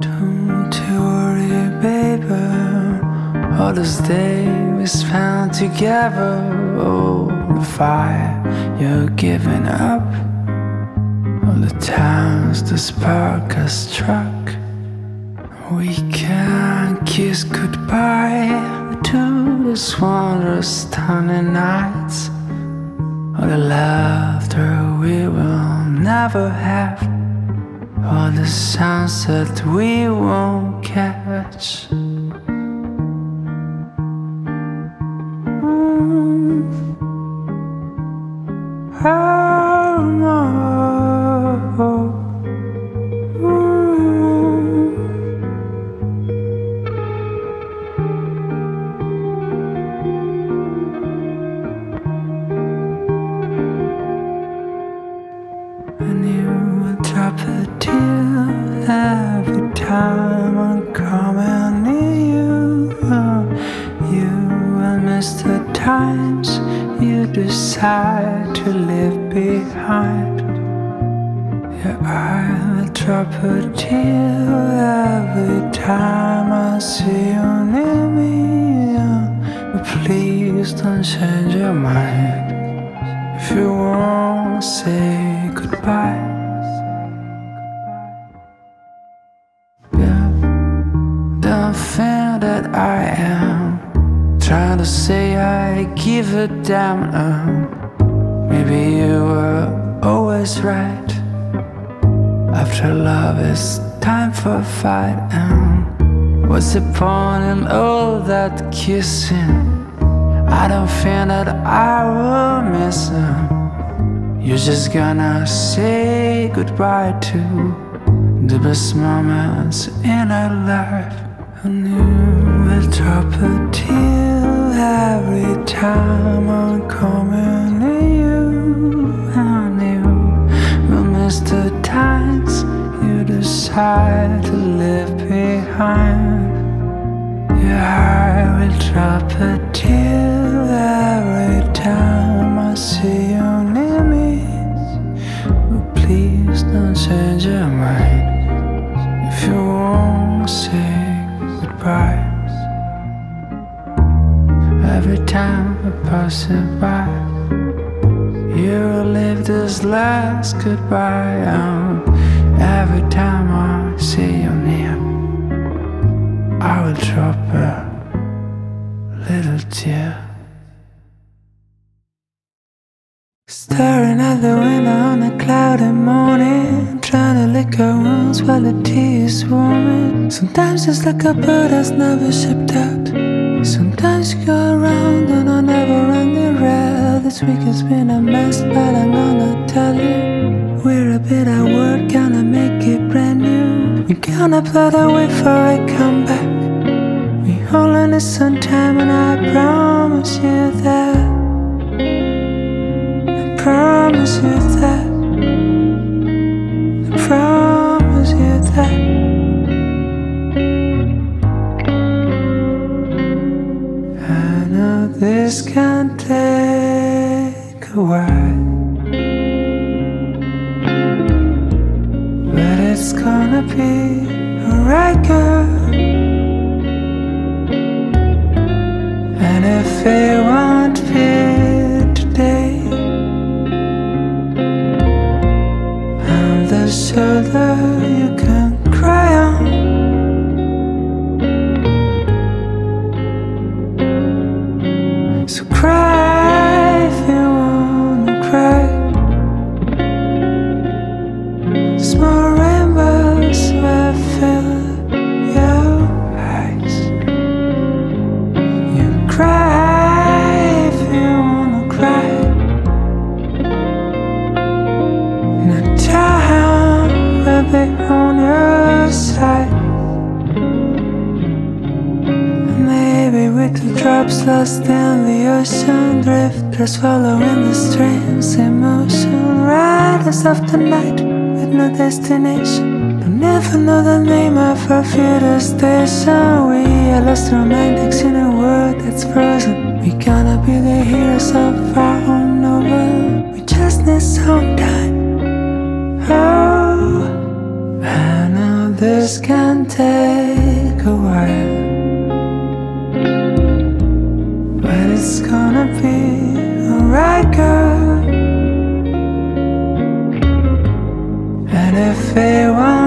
Don't you worry, baby. All those days we spent together, oh, the fire you're giving up. All the times the spark has struck. We can kiss goodbye to this wondrous stunning nights. All the laughter we will never have. All the sounds that we won't catch. Mm. Oh, no. Miss the times you decide to leave behind. Yeah, I will drop a tear every time I see you near me. But please don't change your mind if you won't say goodbye. Yeah, don't think that I am trying to say I give a damn. Um, maybe you were always right. After love, it's time for a fight. And what's the point in all that kissing? I don't think that I will miss him. You're just gonna say goodbye to the best moments in our life. And you will drop a tear every time I'm coming near you. And you will miss the you decide to leave behind. Yeah, I will drop a tear every time I see you near me. But please don't change your mind if you won't say goodbye. Every time I pass it by, you live this last goodbye. Um, every time I see you near. I will drop a little tear. Staring out the window on a cloudy morning, trying to lick our wounds while the tea is warming. Sometimes it's like a bird that's never Play the way for a comeback. We need some time, and I promise you destination. Don't ever know the name of our future station. We are lost romantics in a world that's frozen. We gonna be the heroes of our own novel. We just need some time Oh I know this can take a while. But it's gonna be if it were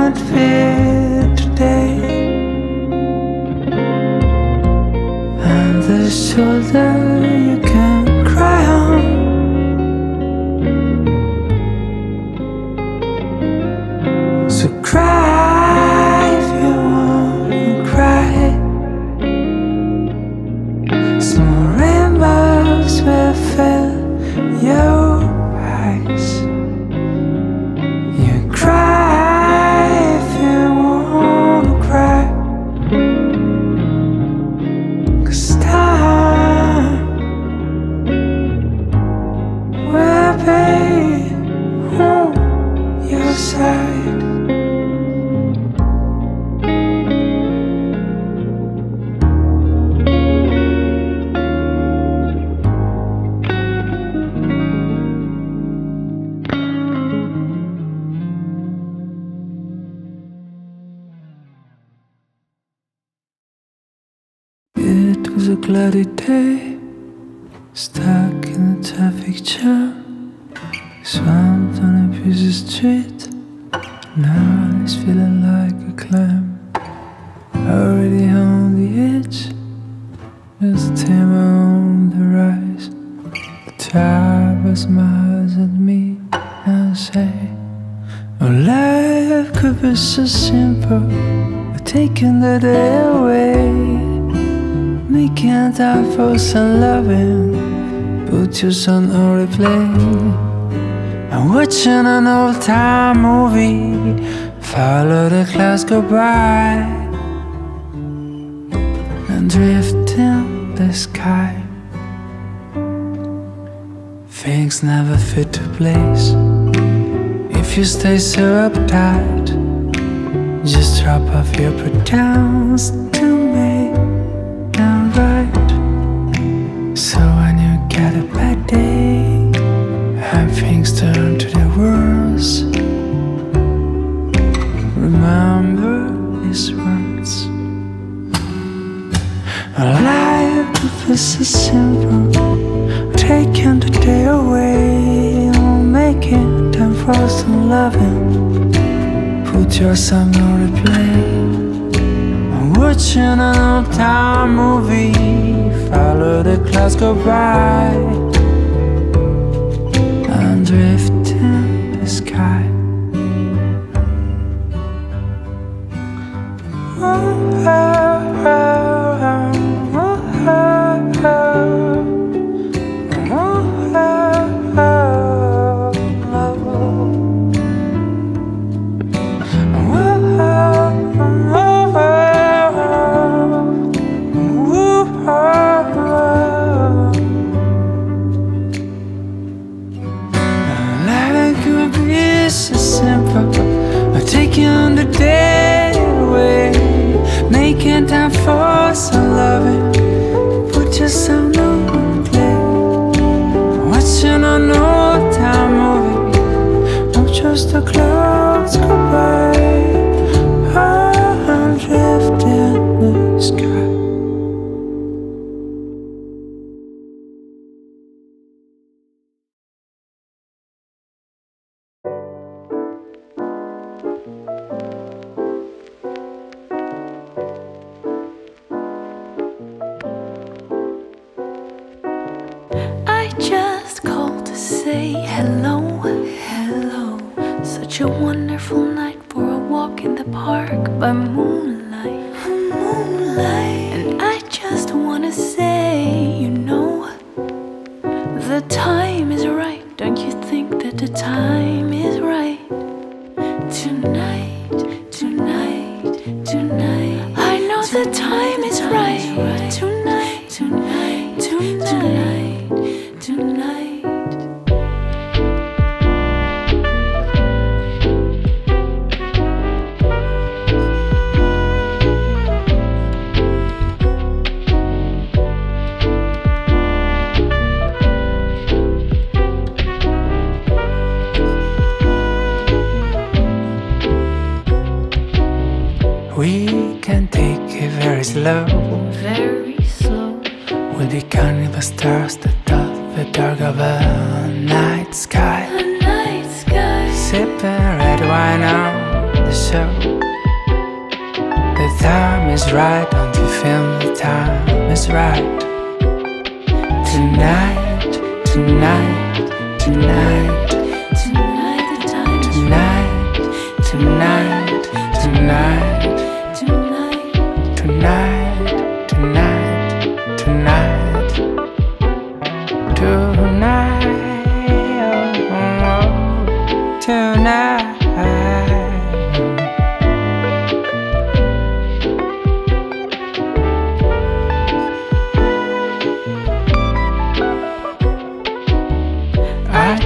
the day away. Making time for some loving. Put your son on replay. I'm watching an old time movie. Follow the clouds go by. And drift in the sky. Things never fit to place. If you stay so uptight just drop off your pretense to me and right. So when you get a bad day And things turn to the worst. Remember this once Life is a simple Just I'm not to blame I'm watching an old-time movie. Follow the clouds go by. the time.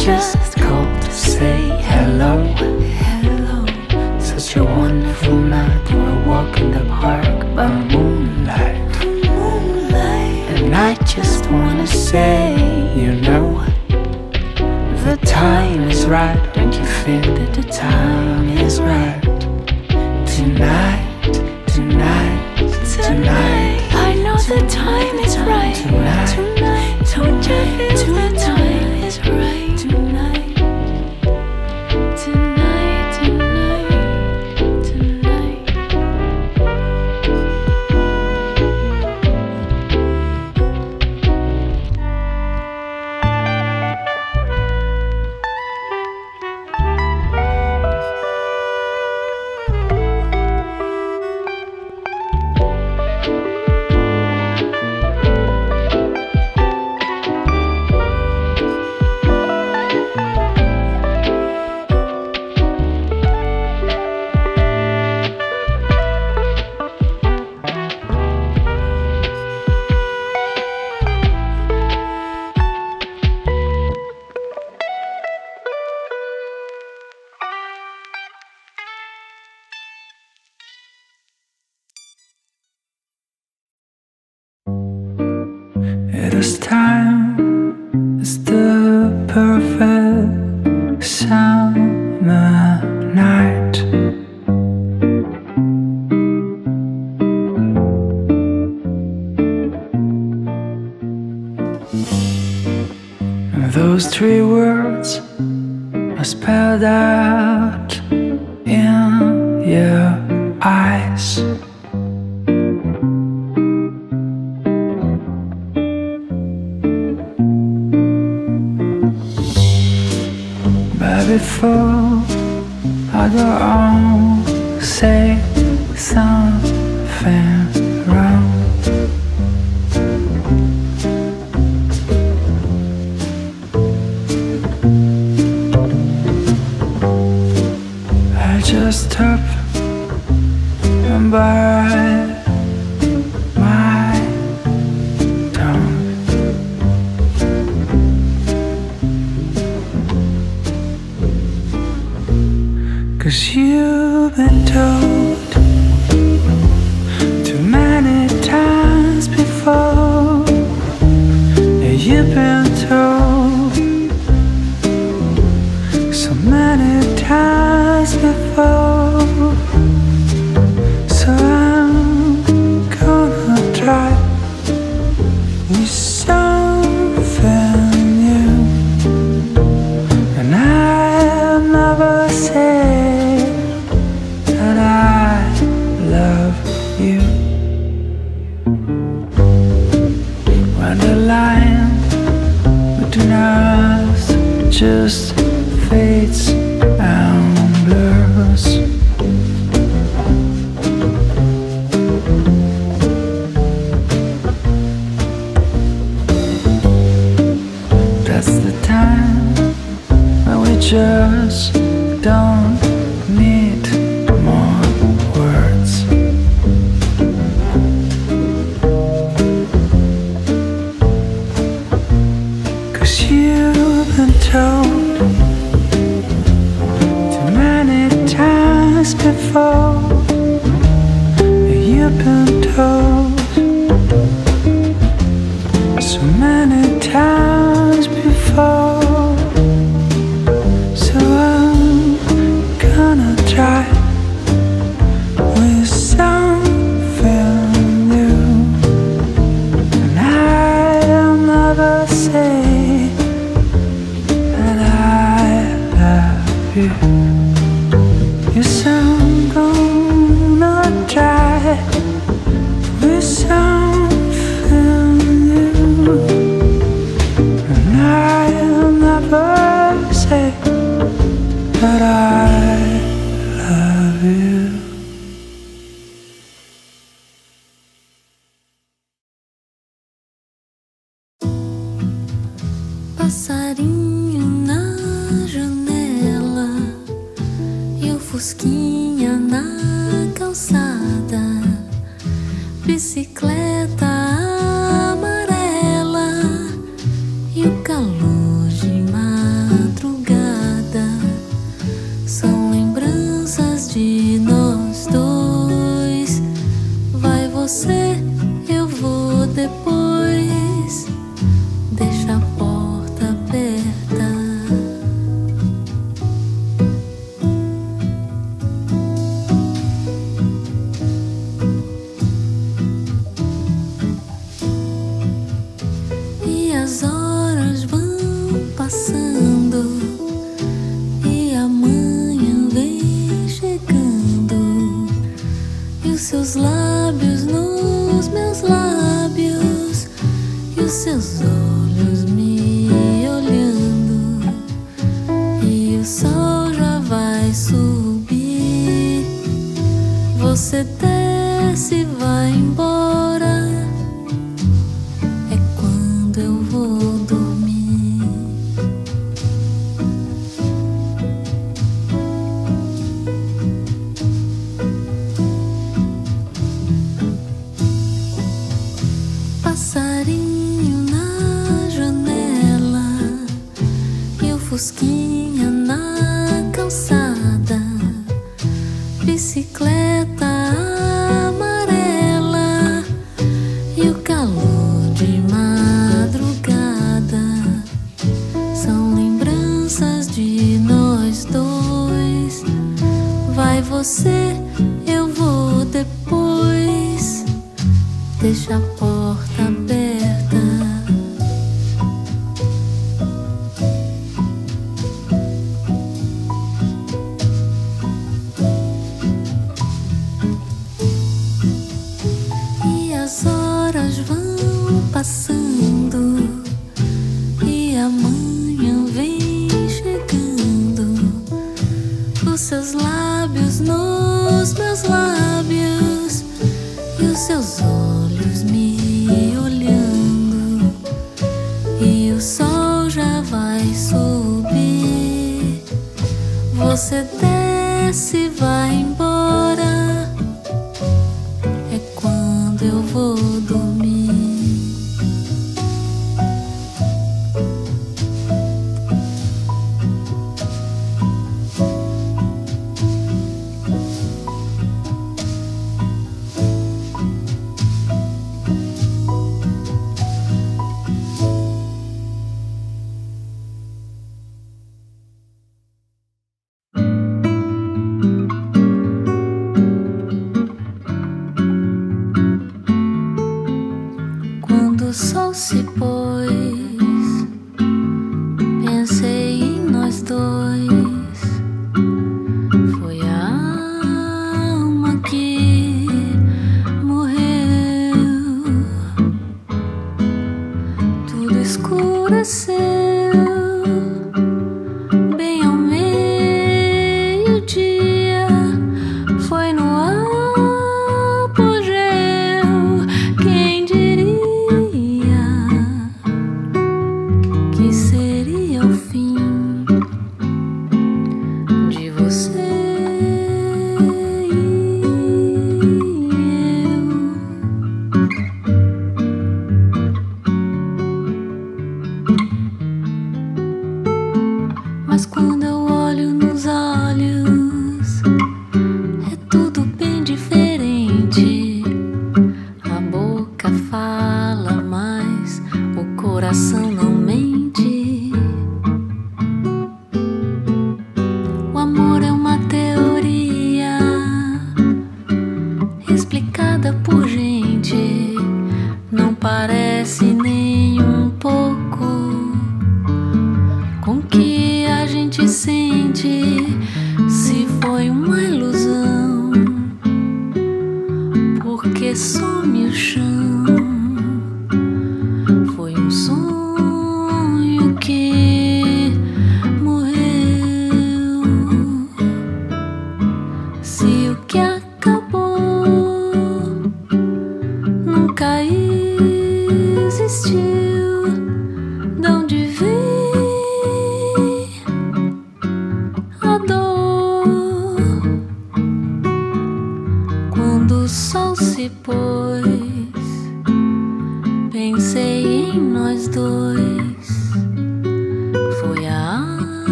just called to say hello. Hello. Such a wonderful night. We're walking the park by moonlight. moonlight. And I just wanna say, you know, the time is right. Don't you feel that the time?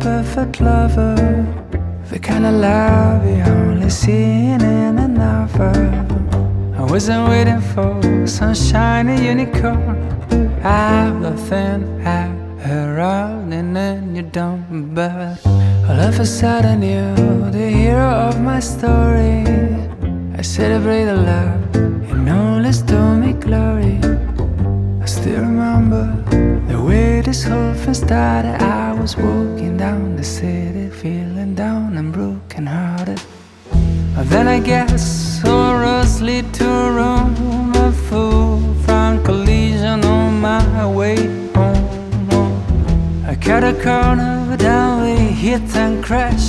Perfect lover. The kind of love you only see in a novel. I wasn't waiting for some shiny unicorn. Out of thin air, running and you don't But all of a sudden you're the hero of my story. I celebrate the love you know, let's do me glory. I still remember this whole thing started I was walking down the city Feeling down and broken hearted Then I guess roads lead to Rome A full front collision on my way home. I cut a corner, down we hit and crash.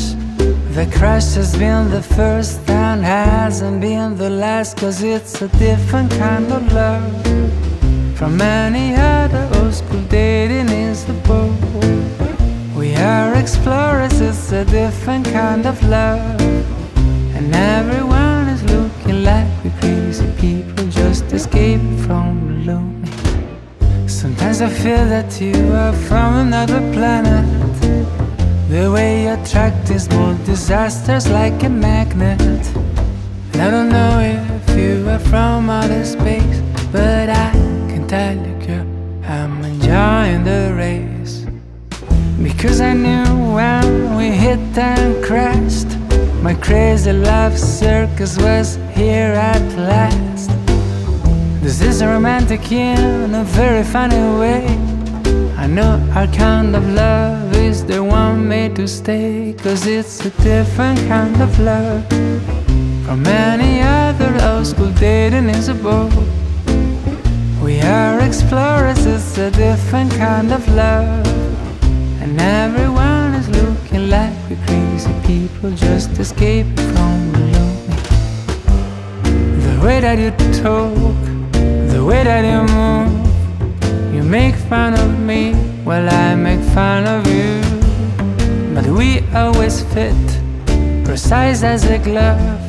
The crash has been the first and hasn't been the last Cause it's a different kind of love From any other old school dating is the boat we are explorers, it's a different kind of love. And everyone is looking like we crazy people Just escaping from lonely Sometimes I feel that you are from another planet. The way you attract is more disasters like a magnet. And I don't know if you are from outer space But I because I knew when we hit and crashed My crazy love circus was here at last. This is romantic in a very funny way. I know our kind of love is the one made to stay Cause it's a different kind of love From any other old school dating is a We are explorers, it's a different kind of love and everyone is looking like we're crazy people just escaping from the lonely. The way that you talk, the way that you move You make fun of me while I make fun of you. But we always fit, precise as a glove.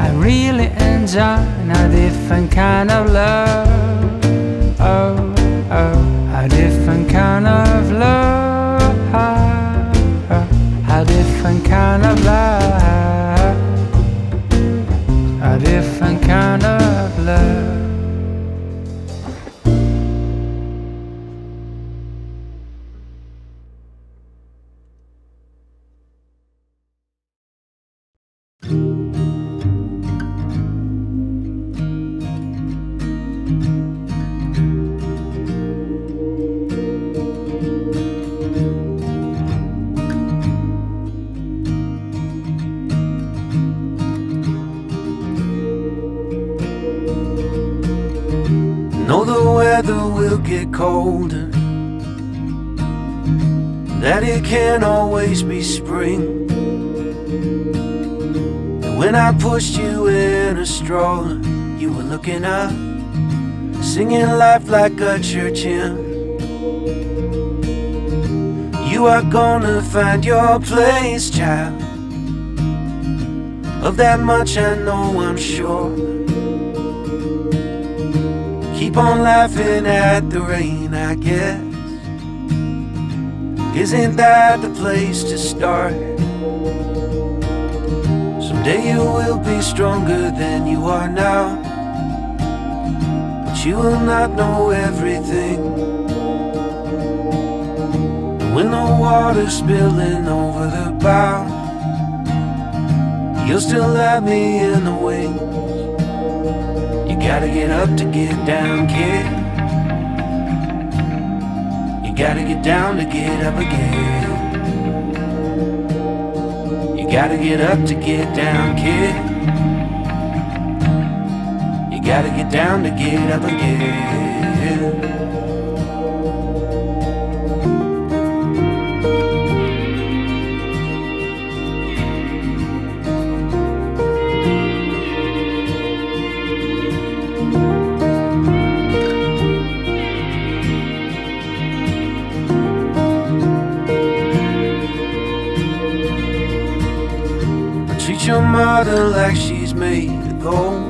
I really enjoy a different kind of love. Oh, oh, kind of love, a different kind of love. Like a church hymn You are gonna find your place, child Of that much I know I'm sure Keep on laughing at the rain, I guess. Isn't that the place to start? Someday you will be stronger than you are now. You will not know everything. When the water's spilling over the bow, you'll still have me in the wings. You gotta get up to get down, kid. You gotta get down to get up again. You gotta get up to get down, kid. Gotta get down to get up again. Treat your mother like she's made of gold.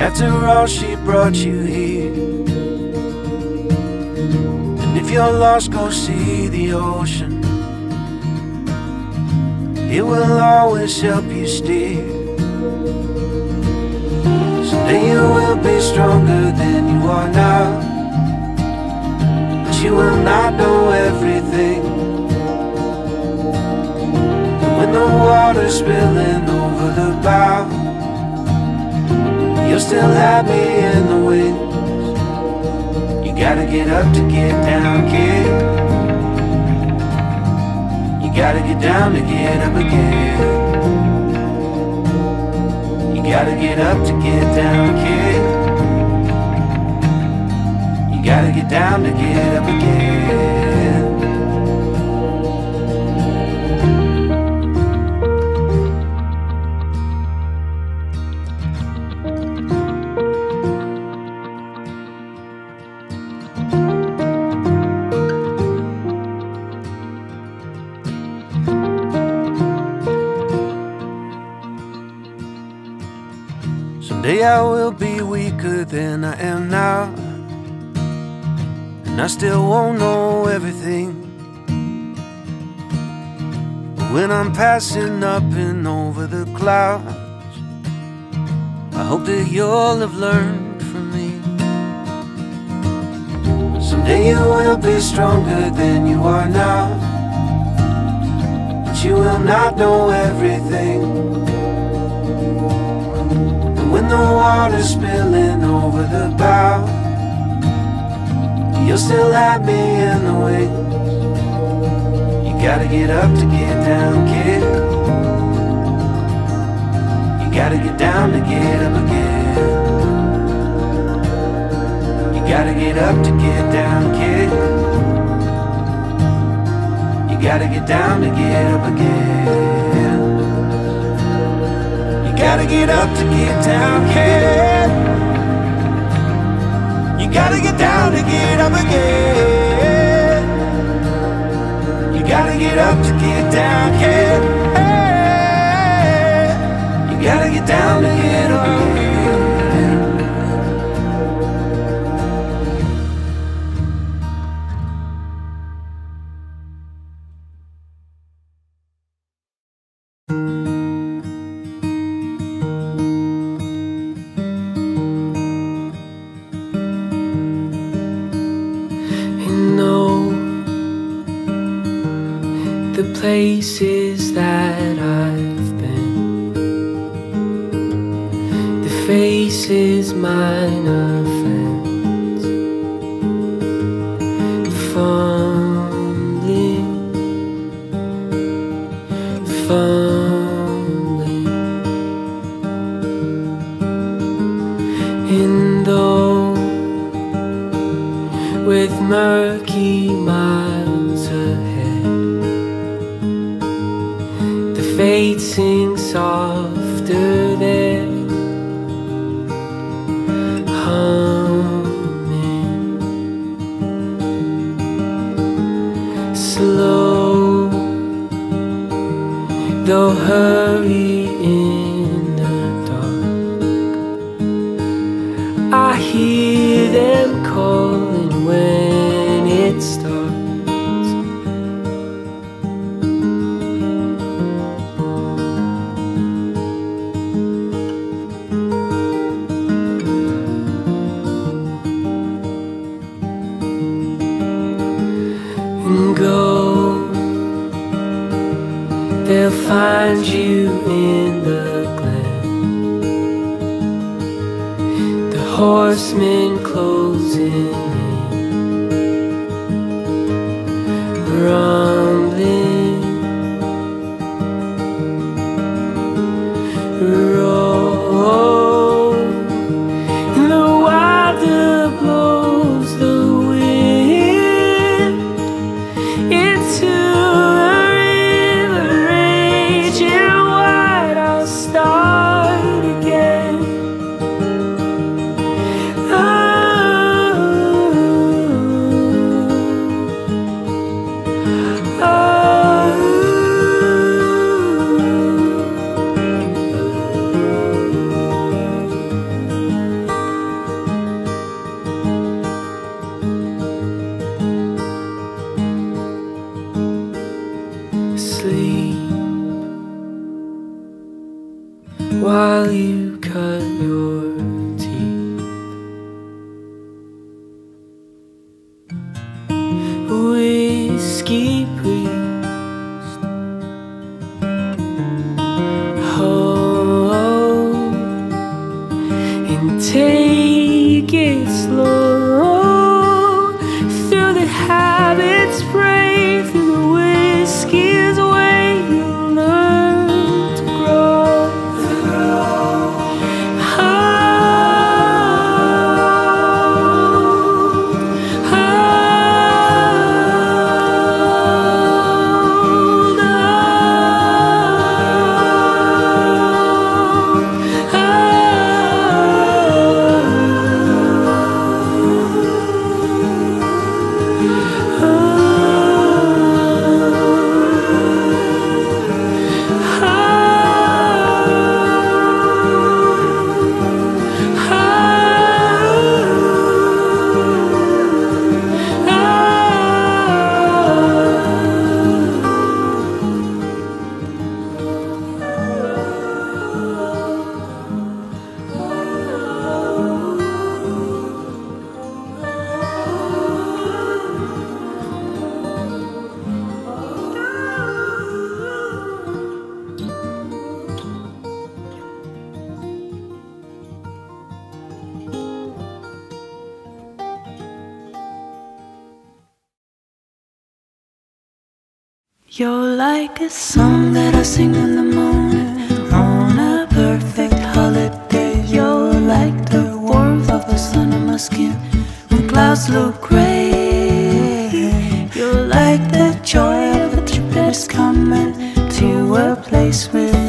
After all, she brought you here. And if you're lost, go see the ocean. It will always help you steer. Someday you will be stronger than you are now. But you will not know everything. And When the water's spilling over the bow You'll still have me in the wings You gotta get up to get down, kid. You gotta get down to get up again. You gotta get up to get down, kid. You gotta get down to get up again than I am now. And I still won't know everything. When I'm passing up and over the clouds, I hope that you'll have learned from me. Someday you will be stronger than you are now. But you will not know everything. The water's spilling over the bow. You'll still have me in the wings. You gotta get up to get down, kid. You gotta get down to get up again. You gotta get up to get down, kid. You gotta get down to get up again get up to get down, kid. You gotta get down to get up again. You gotta get up to get down. Hey, you gotta get down to get up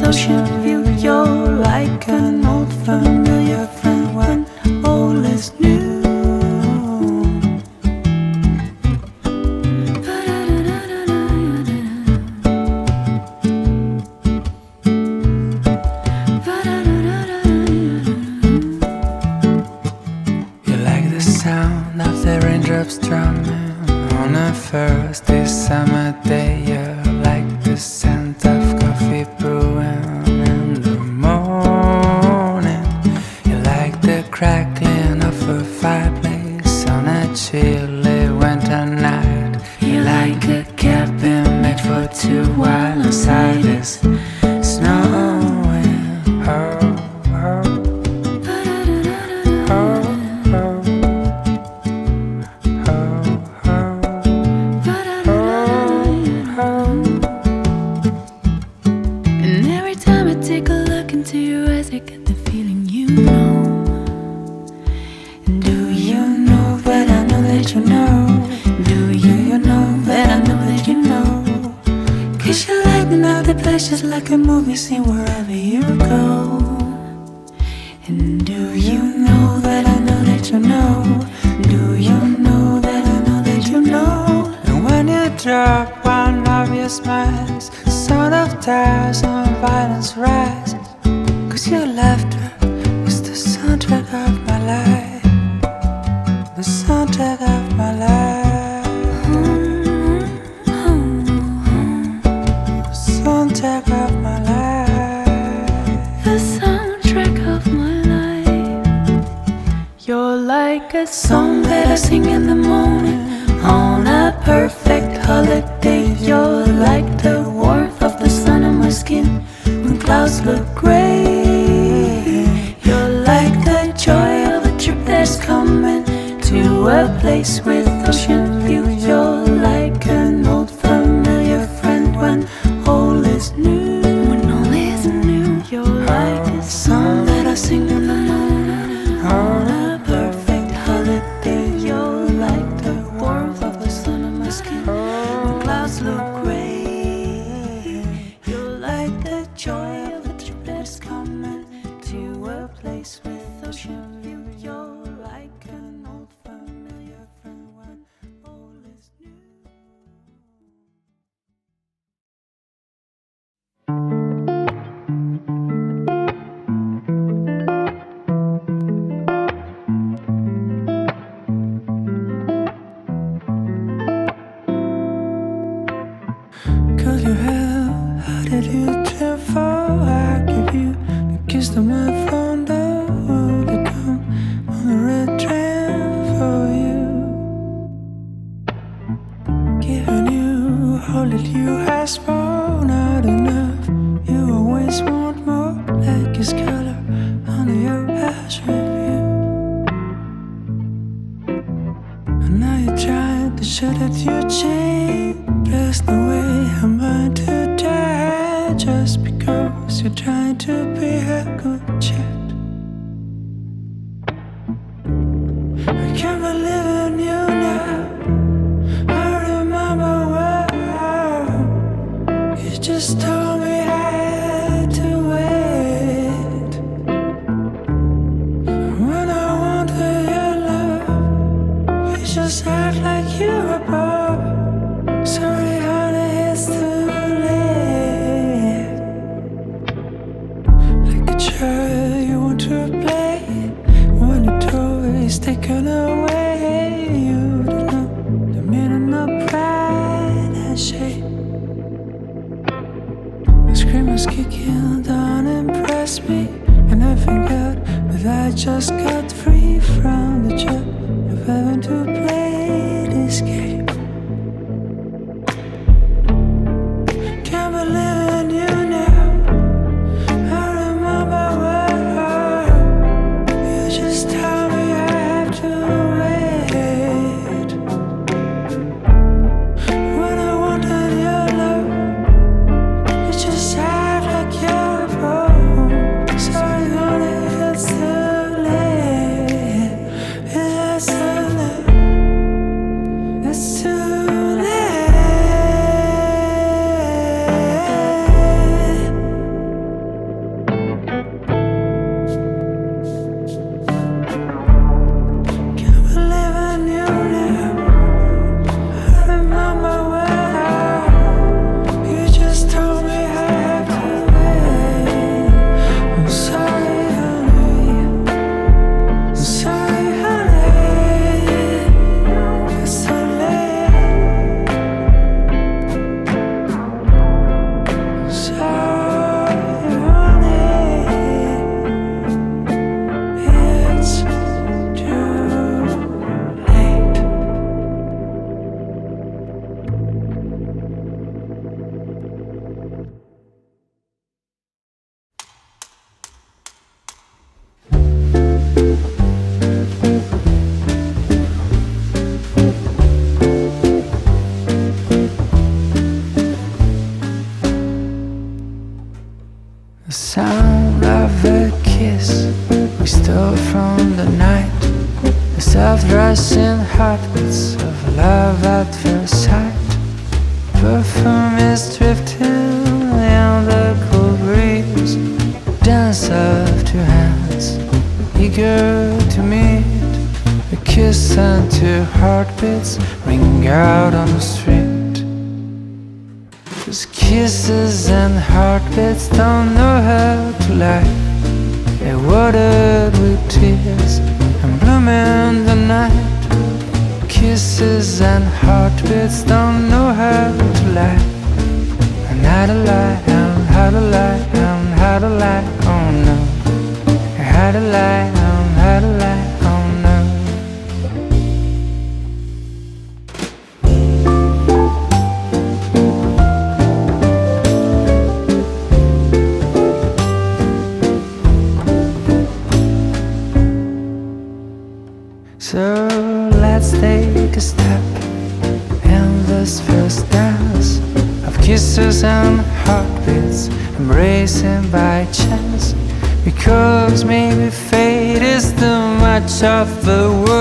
ocean view. You're like an old friend Smiles, Sound of tears and violence rise. Cause your laughter is the soundtrack of my life. The soundtrack of my life. The soundtrack of my life. The soundtrack of my life. You're like a song that I sing in the morning On a perfect holiday like the warmth of the sun on my skin when clouds look gray. You're like the joy of a trip that's coming to a place with ocean. particular How much